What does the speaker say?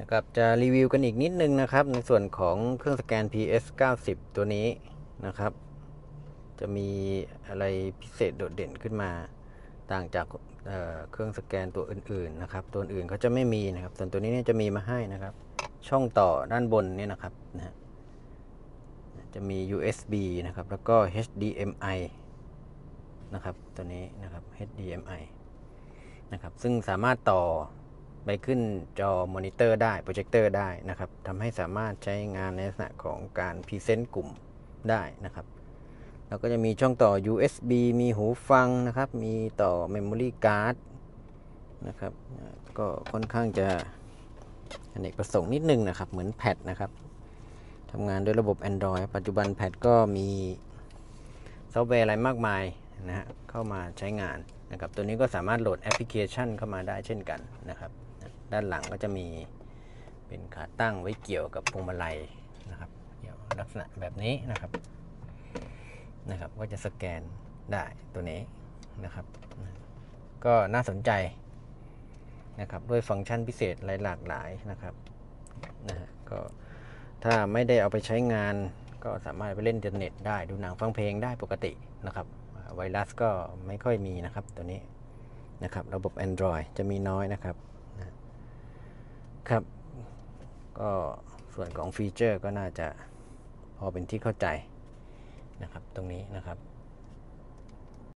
นะครับจะรีวิวกันอีกนิดนึงนะครับ ในส่วนของเครื่องสแกน PS 90 ตัวนี้นะครับ จะมีอะไรพิเศษโดดเด่นขึ้นมา ต่างจากเเครื่องสแกนตัวอื่นๆนะครับ ตัวอื่นเขาจะไม่มีนะครับ ส่วนตัวนี้เนี่ยจะมีมาให้นะครับ ช่องต่อด้านบนเนี่ยนะครับนะจะมี USB นะครับ แล้วก็ HDMI นะครับ ตัวนี้นะครับ HDMI นะครับ ซึ่งสามารถต่อ ไปขึ้นจอมอนิเตอร์ได้โปรเจคเตอร์ได้นะครับทำให้สามารถใช้งานในลักษณะของการ present กลุ่มได้นะครับแล้วก็จะมีช่องต่อ USB มีหูฟังนะครับ มีต่อ Memory Card นะครับ ก็ค่อนข้างจะอเนกประสงค์นิดนึงนะครับ เหมือนแพดนะครับทำงานด้วยระบบ Android ปัจจุบันแพดก็มีซอฟต์แวร์อะไรมากมายนะฮะเข้ามาใช้งานนะครับ ตัวนี้ก็สามารถโหลดแอปพลิเคชันเข้ามาได้เช่นกันนะครับ ด้านหลังก็จะมีเป็นขาตั้งไว้เกี่ยวกับพวงมาลัยนะครับเกี่ยวลักษณะแบบนี้นะครับนะครับ ก็จะสแกนได้ตัวนี้นะครับ ก็น่าสนใจนะครับด้วยฟังก์ชันพิเศษหลายหลากหลายนะครับนะฮะก็ถ้าไม่ได้เอาไปใช้งานก็สามารถไปเล่นอินเทอร์เน็ตได้ดูหนังฟังเพลงได้ปกตินะครับ ไวรัสก็ไม่ค่อยมีนะครับตัวนี้นะครับ ระบบ Android จะมีน้อยนะครับ ครับ ก็ส่วนของฟีเจอร์ก็น่าจะพอเป็นที่เข้าใจนะครับตรงนี้นะครับ